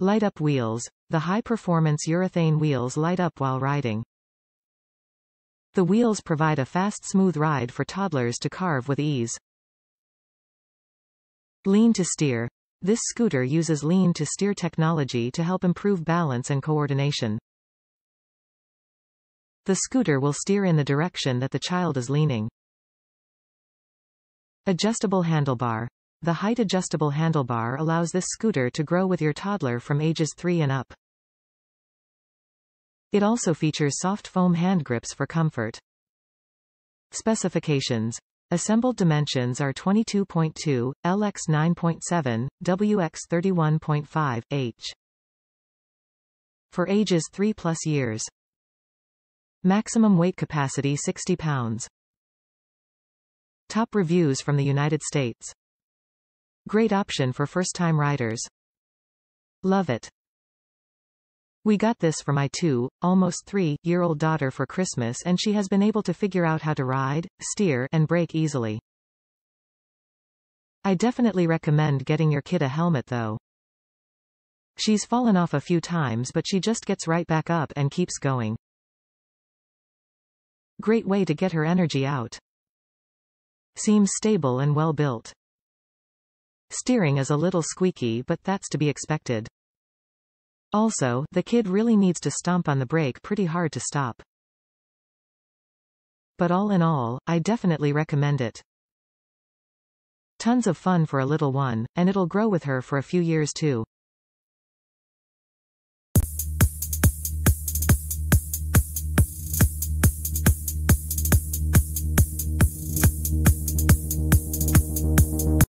Light up wheels. The high-performance urethane wheels light up while riding. The wheels provide a fast smooth ride for toddlers to carve with ease. Lean to steer. This scooter uses lean to steer technology to help improve balance and coordination. The scooter will steer in the direction that the child is leaning. Adjustable handlebar. The height adjustable handlebar allows this scooter to grow with your toddler from ages 3 and up. It also features soft foam hand grips for comfort. Specifications. Assembled dimensions are 22.2, LX 9.7, WX 31.5, H. For ages 3 plus years. Maximum weight capacity 60 pounds. Top reviews from the United States. Great option for first-time riders. Love it. We got this for my two, almost three-year-old daughter for Christmas and she has been able to figure out how to ride, steer, and brake easily. I definitely recommend getting your kid a helmet though. She's fallen off a few times but she just gets right back up and keeps going. Great way to get her energy out. Seems stable and well built. Steering is a little squeaky but that's to be expected. Also, the kid really needs to stomp on the brake pretty hard to stop. But all in all, I definitely recommend it. Tons of fun for a little one, and it'll grow with her for a few years too.